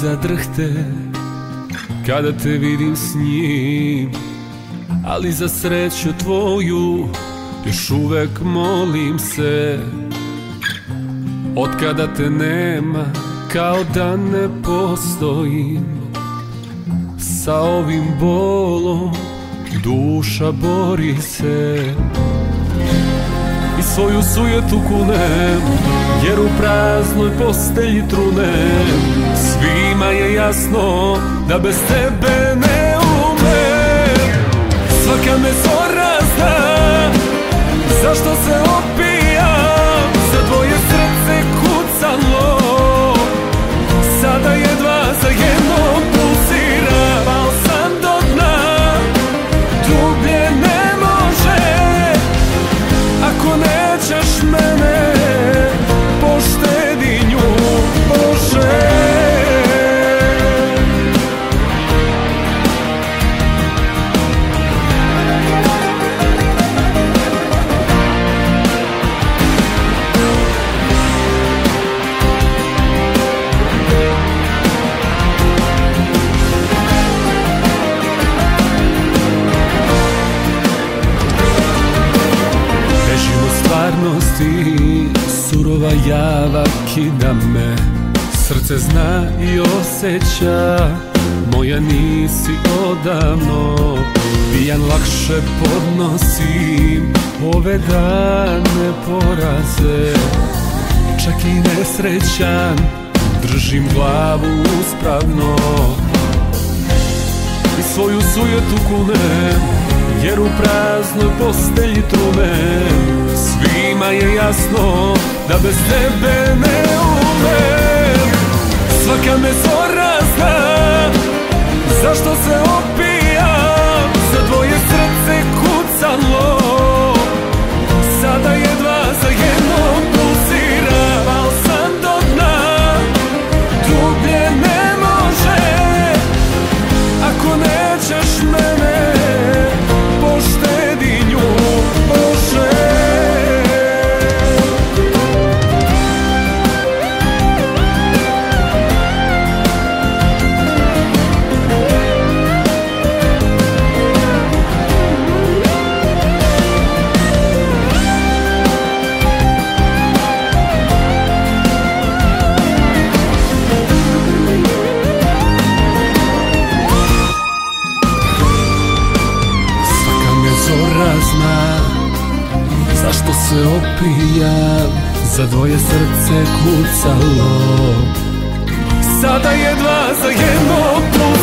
zadrhte Kada te vidim s njim Ali za sreću tvoju Još uvek molim se. Od kada te nema Kao da ne postojim Sa ovim bolom Duša bori se I svoju sujetu kunem Jer u praznoj postelji trunem. Svima je jasno Da bez tebe ne Surova java kida me. Srce zna i osjeća Moja nisi odavno. Pijan lakše podnosim Ove dane poraze. Čak i nesrećan Držim glavu uspravno. I svoju sujetu kunem Jer u praznoj postelji trumem Svima je jasno da bez tebe ne umem. Svaka me zora zna Zašto se Zašto se opijam Za dvoje srce kucalo. Sada jedva za jedno pulsira